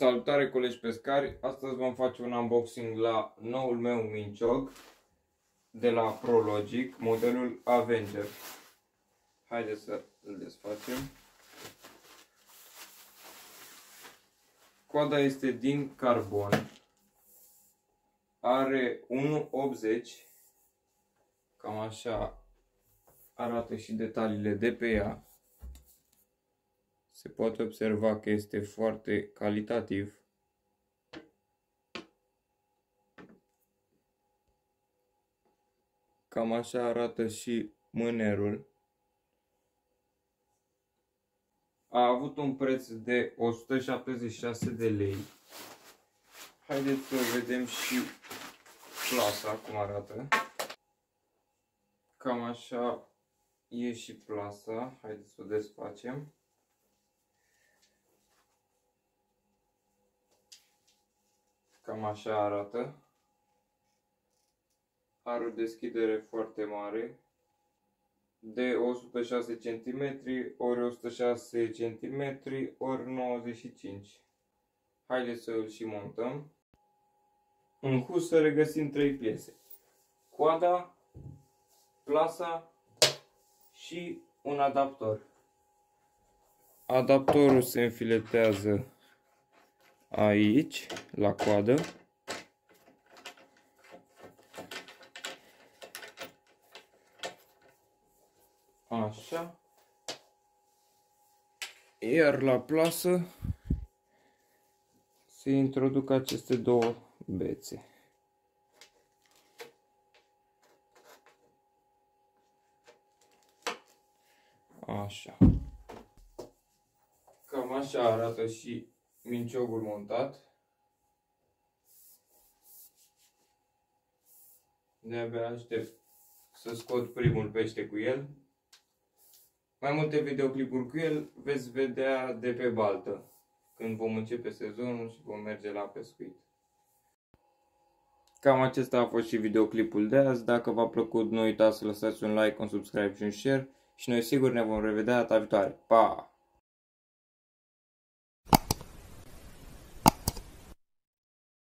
Salutare colegi pescari, astăzi vom face un unboxing la noul meu minciog de la Prologic, modelul Avenger. Haideți să îl desfacem. Coada este din carbon, are 1.80, cam așa arată și detaliile de pe ea se poate observa că este foarte calitativ. Cam așa arată și mânerul. A avut un preț de 176 de lei. Haideți să vedem și plasa cum arată. Cam așa e și plasa. Haideți să o desfacem. Cam așa arată. Are o deschidere foarte mare de 106 cm ori 106 cm ori 95 Haideți să îl și montăm. În husă regăsim trei piese. Coada, plasa și un adaptor. Adaptorul se înfiletează aici, la coadă. Așa. Iar la plasă se introduc aceste două bețe. Așa. Cam așa arată și minciogul montat. De-abia aștept să scot primul pește cu el. Mai multe videoclipuri cu el veți vedea de pe baltă, când vom începe sezonul și vom merge la pescuit. Cam acesta a fost și videoclipul de azi. Dacă v-a plăcut, nu uitați să lăsați un like, un subscribe și un share. Și noi sigur ne vom revedea data viitoare. Pa!